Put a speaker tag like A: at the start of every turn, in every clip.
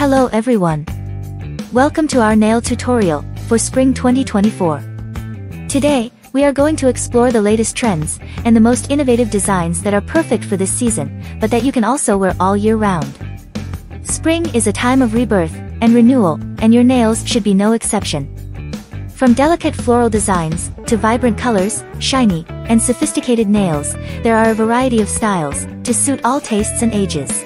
A: Hello everyone. Welcome to our nail tutorial for spring 2024. Today, we are going to explore the latest trends and the most innovative designs that are perfect for this season, but that you can also wear all year round. Spring is a time of rebirth and renewal, and your nails should be no exception. From delicate floral designs to vibrant colors, shiny, and sophisticated nails, there are a variety of styles to suit all tastes and ages.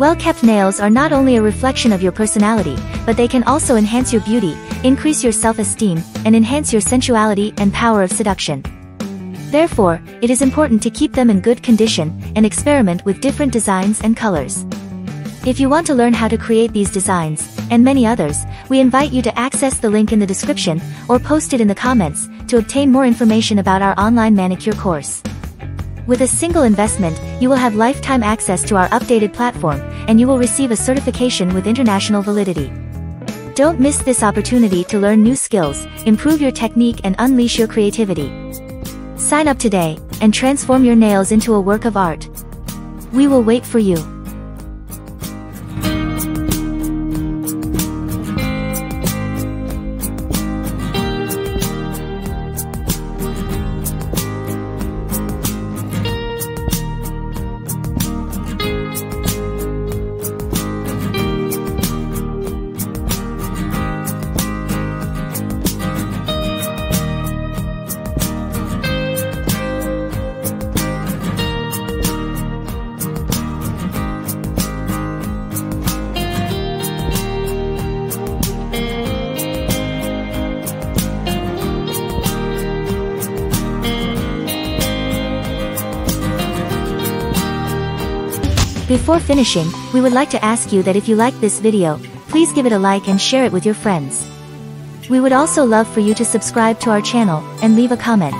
A: Well-kept nails are not only a reflection of your personality, but they can also enhance your beauty, increase your self-esteem, and enhance your sensuality and power of seduction. Therefore, it is important to keep them in good condition and experiment with different designs and colors. If you want to learn how to create these designs, and many others, we invite you to access the link in the description, or post it in the comments, to obtain more information about our online manicure course. With a single investment, you will have lifetime access to our updated platform, and you will receive a certification with international validity. Don't miss this opportunity to learn new skills, improve your technique and unleash your creativity. Sign up today, and transform your nails into a work of art. We will wait for you. Before finishing, we would like to ask you that if you like this video, please give it a like and share it with your friends. We would also love for you to subscribe to our channel and leave a comment.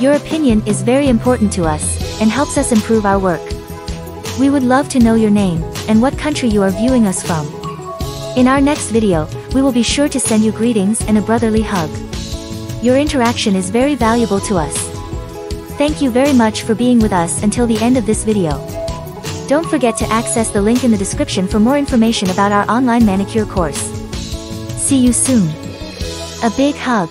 A: Your opinion is very important to us and helps us improve our work. We would love to know your name and what country you are viewing us from. In our next video, we will be sure to send you greetings and a brotherly hug. Your interaction is very valuable to us. Thank you very much for being with us until the end of this video. Don't forget to access the link in the description for more information about our online manicure course. See you soon. A big hug.